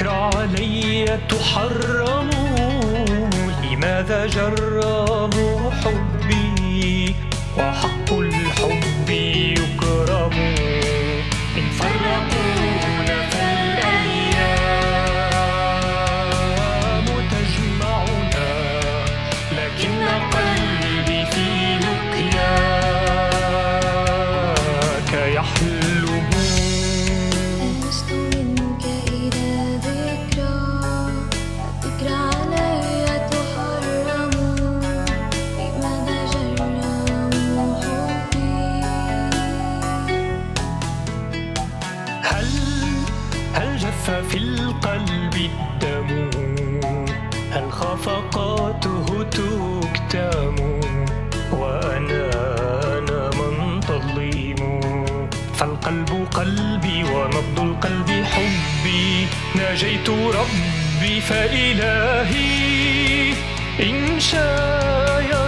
الذكرى علي تحرم لماذا جربوا حبي خفقاته تكتم وأنا أنا من تظلم فالقلب قلبي ونبض القلب حبي. ناجيت ربي فإلهي. إن شاء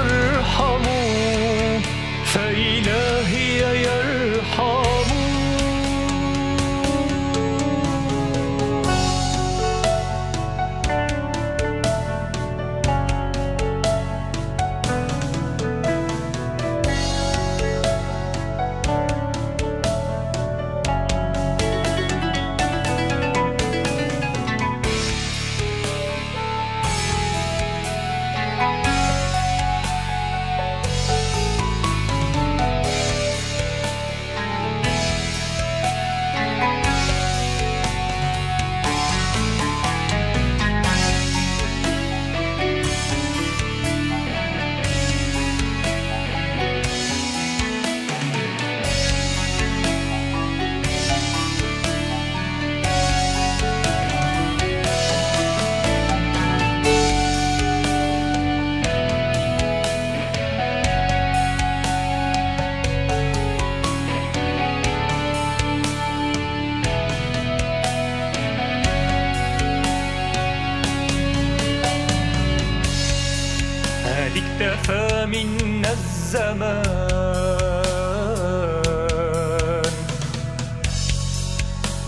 اكتفى منا الزمان.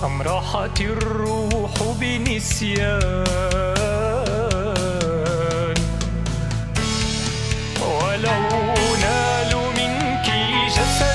أم راحت الروح بنسيان. ولو نال منك جسد